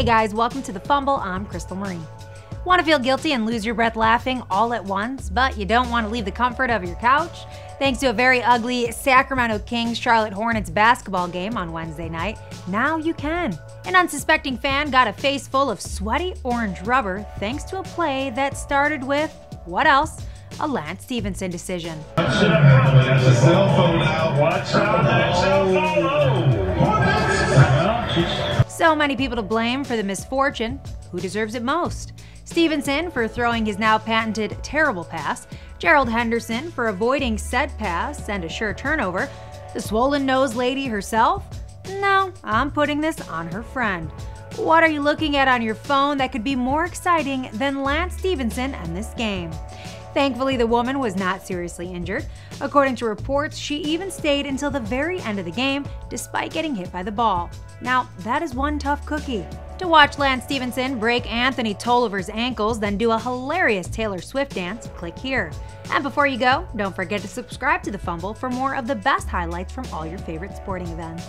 Hey guys, welcome to The Fumble. I'm Crystal Marie. Want to feel guilty and lose your breath laughing all at once, but you don't want to leave the comfort of your couch? Thanks to a very ugly Sacramento Kings Charlotte Hornets basketball game on Wednesday night, now you can. An unsuspecting fan got a face full of sweaty orange rubber thanks to a play that started with what else? A Lance Stephenson decision. So many people to blame for the misfortune. Who deserves it most? Stephenson for throwing his now patented terrible pass, Gerald Henderson for avoiding said pass and a sure turnover, the swollen nose lady herself? No, I'm putting this on her friend. What are you looking at on your phone that could be more exciting than Lance Stephenson and this game? Thankfully, the woman was not seriously injured. According to reports, she even stayed until the very end of the game despite getting hit by the ball. Now, that is one tough cookie. To watch Lance Stephenson break Anthony Tolliver's ankles, then do a hilarious Taylor Swift dance, click here. And before you go, don't forget to subscribe to The Fumble for more of the best highlights from all your favorite sporting events.